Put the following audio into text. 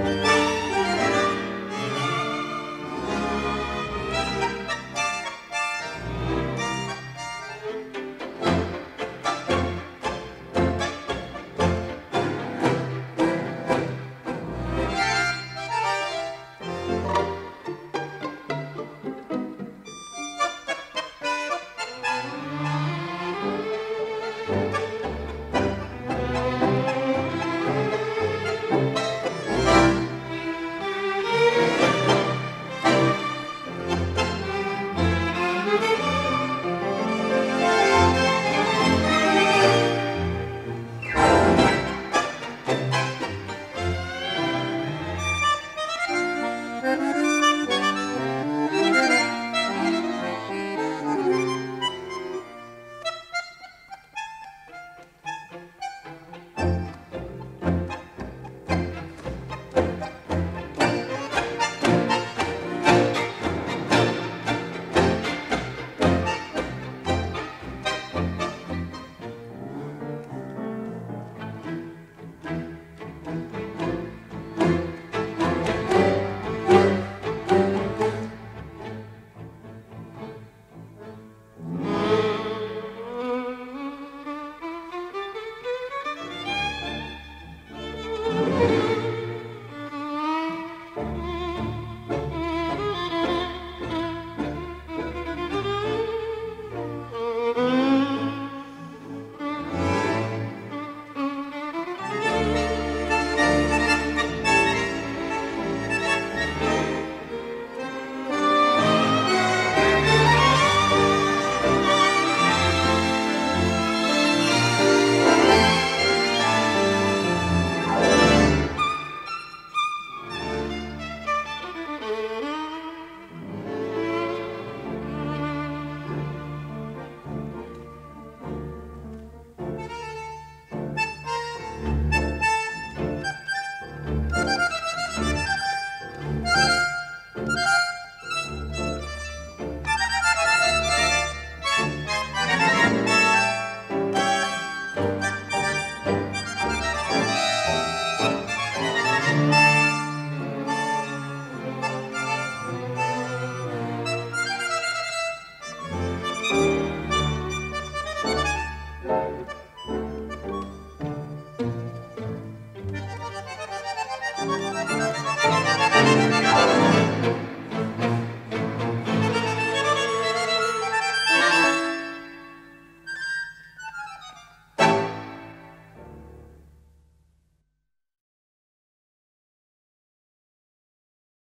Bye.